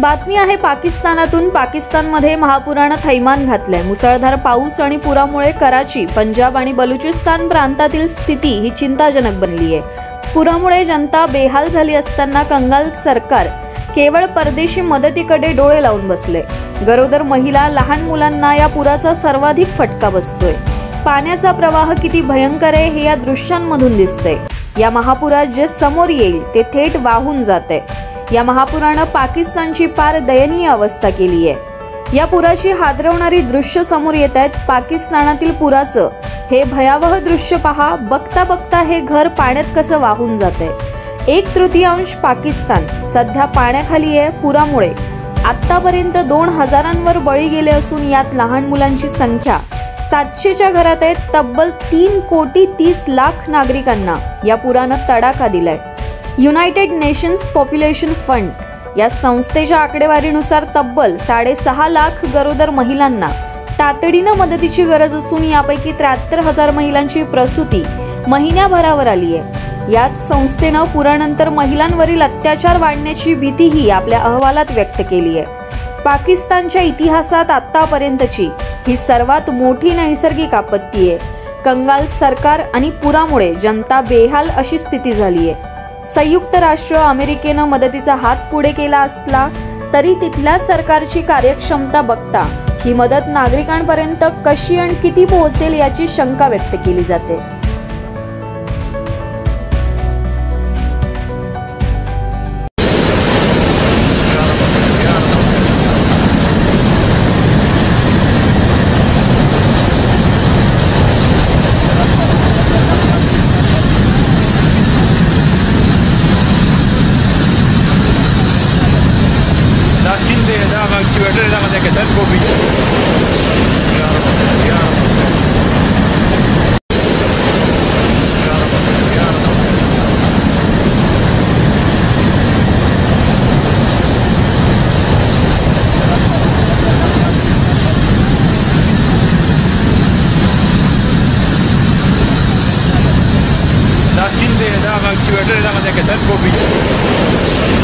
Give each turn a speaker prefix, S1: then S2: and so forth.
S1: बातमी आहे पाकिस्तानातून. पाकिस्तानमध्ये महापुरानं थैमान घातलंय. मुसळधार पाऊस आणि पुरामुळे कराची पंजाब आणि बलुचिस्तान प्रांतातील स्थिती ही चिंताजनक बनली आहे. पुरामुळे जनता बेहाल झाली असताना कंगाल सरकार केवळ परदेशी मदतीकडे डोळे लावून बसले. गरोदर महिला लहान मुलांना या पुराचा सर्वाधिक फटका बसतोय. पाण्याचा प्रवाह किती भयंकर आहे हे या दृश्यांमधून दिसतंय. या महापुरात जे समोर येईल ते थेट वाहून जाते या महापुरानं पाकिस्तानची पार दयनीय अवस्था केली आहे. या पुराची हादरवणारी दृश्य समोर येत आहेत. पाकिस्तानातील पुराचं हे भयावह दृश्य पहा. बघता बघता हे घर पाण्यात कसं वाहून जात आहे एक तृतीयांश पाकिस्तान सध्या पाण्याखाली आहे पुरामुळे. आतापर्यंत दोन हजारांवर बळी गेले असून यात लहान मुलांची संख्या सातशेच्या घरात आहेत तब्बल तीन कोटी तीस लाख नागरिकांना या पुरानं तडाखा दिलाय. United Nations Population Fund. या संस्थेच्या आकडेवारीनुसार तब्बल साडेसहा लाख गरोदर महिलांना तातडीनं मदतीची गरज असून यापैकी त्र्याहत्तर हजार महिलांची प्रसूती महिन्याभरावर आली आहे. याच संस्थेनं पुरानंतर महिलांवरील अत्याचार वाढण्याची भीतीही आपल्या अहवालात व्यक्त केली आहे. पाकिस्तानच्या इतिहासात आतापर्यंतची ही सर्वात मोठी नैसर्गिक आपत्ती आहे. कंगाल सरकार आणि पुरामुळे जनता बेहाल अशी स्थिती झाली आहे. संयुक्त राष्ट्र अमेरिकेनं मदतीचा हात पुढे केला असला तरी तिथल्या सरकारची कार्यक्षमता बघता ही मदत नागरिकांपर्यंत कशी आणि किती पोहोचेल याची शंका व्यक्त केली जाते.
S2: Sinde, da Maxiwete, da Madeke Tankovic. Ya Rabbi, ya Rabbi. Ya Rabbi, ya Rabbi. Da Sinde, da Maxiwete, da Madeke Tankovic. Ya Rabbi, ya Rabbi.